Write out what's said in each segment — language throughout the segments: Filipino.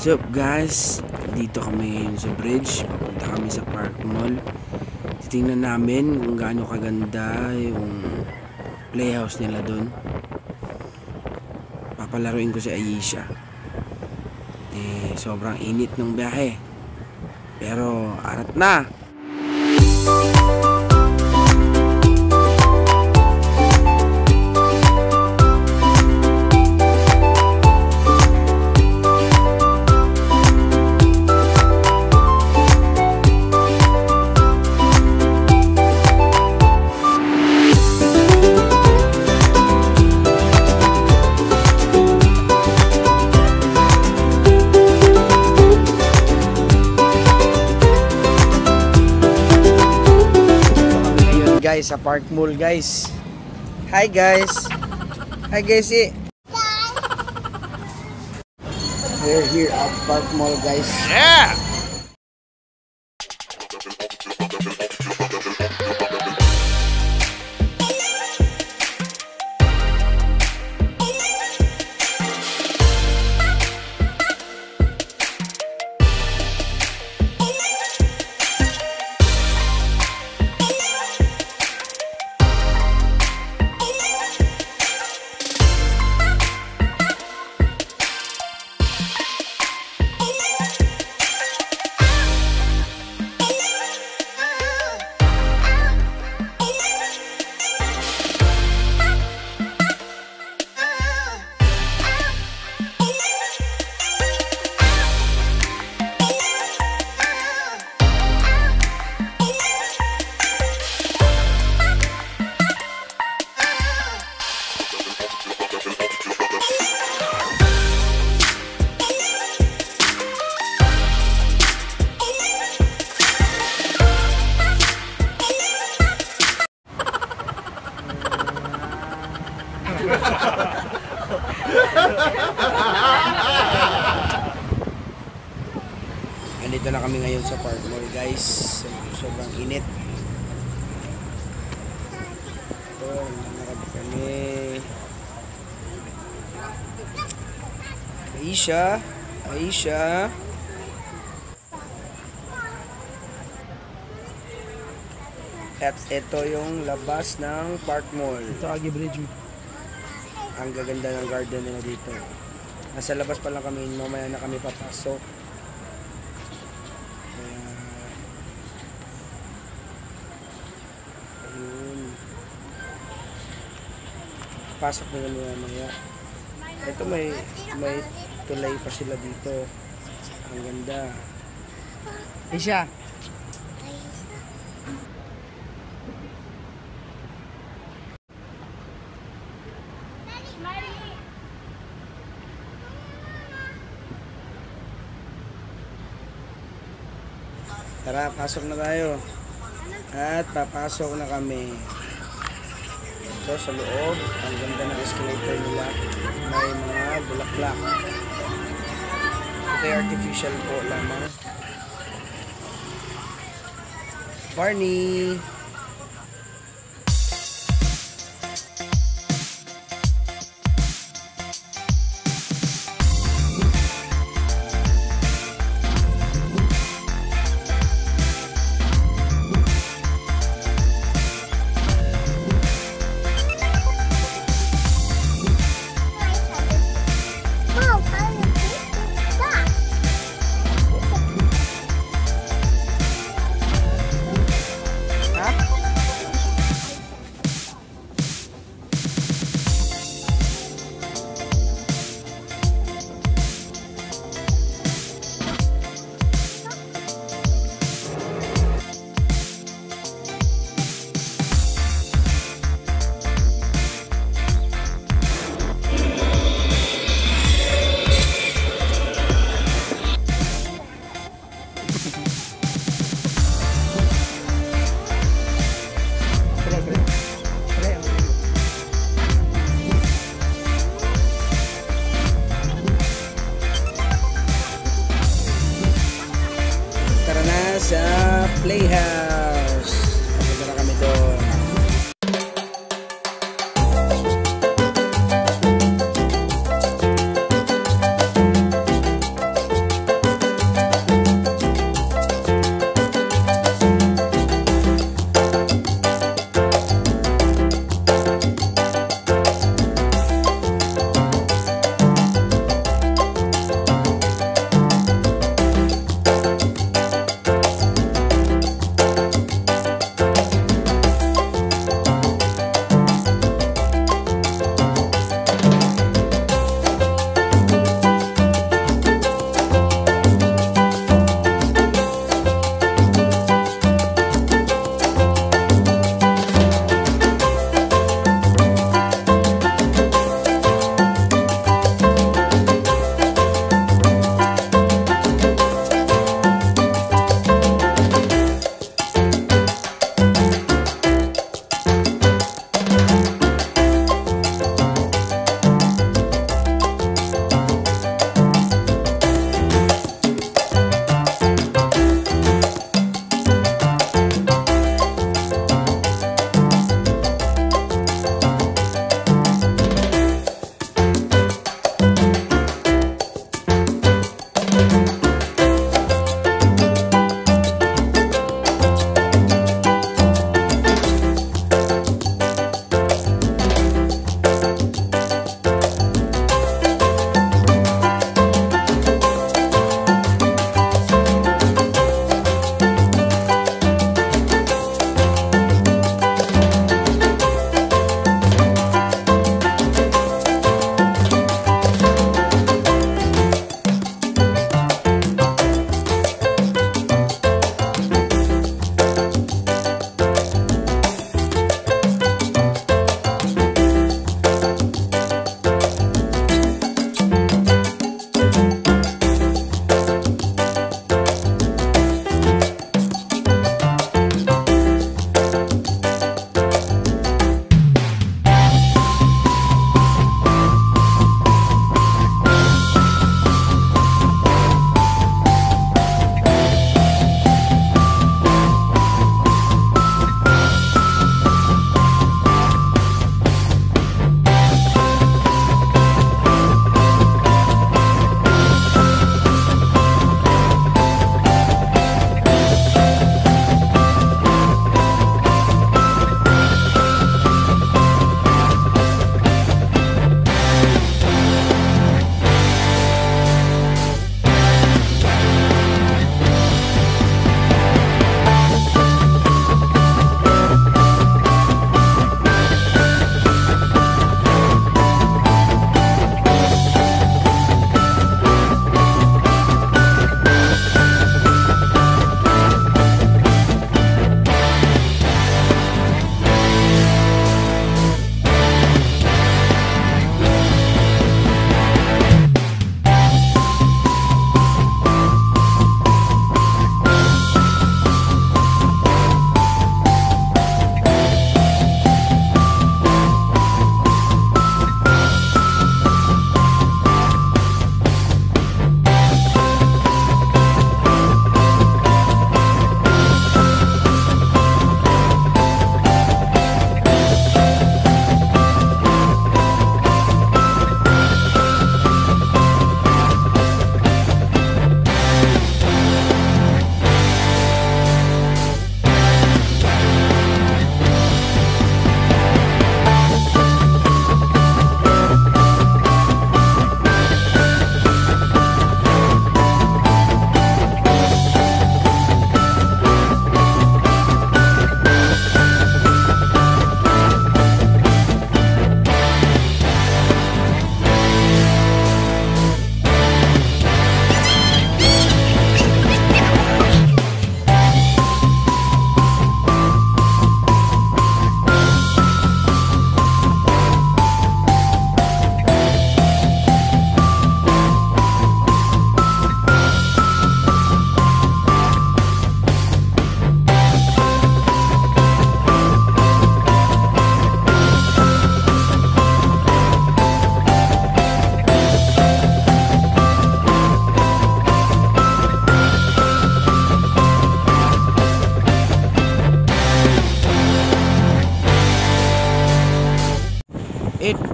What's guys? Dito kami ngayon sa bridge. Papunta kami sa Park Mall. Titingnan namin kung gaano kaganda yung playhouse nila doon. Papalaruin ko si Ayesha. Eh, sobrang init ng biyahe. Pero, arat na! ngayon guys sa Park Mall guys. Hi guys. Hi guys. Eh. We're here at Park Mall guys. Yeah! Kami ngayon sa Park Mall guys. Sobrang init. Ito, nangarap kami. Aisha. Aisha. At ito yung labas ng Park Mall. Ito Agi Bridge. Ang gaganda ng garden nila dito. Nasa labas pa lang kami, mamaya na kami papasok. Pasok na kami mamaya. Ito may, may tulay pa sila dito. Ang ganda. Isha. Tara, pasok na tayo. At papasok na kami. Ito sa loob. Ang ganda ng escalator nila. May mga bulaklak. Ito artificial po lamang. Barney!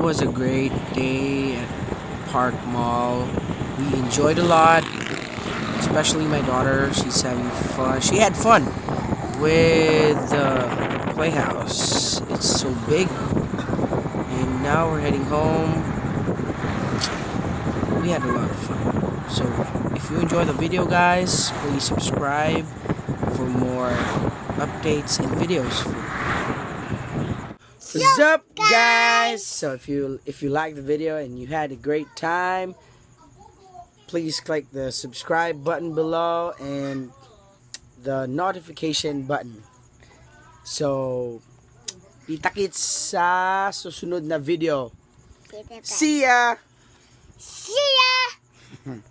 Was a great day at Park Mall. We enjoyed a lot, especially my daughter. She's having fun. She had fun with the playhouse. It's so big. And now we're heading home. We had a lot of fun. So if you enjoy the video, guys, please subscribe for more updates and videos. What's up, guys? So if you if you like the video and you had a great time, please click the subscribe button below and the notification button. So, itakits sa susunod na video. See ya! See ya!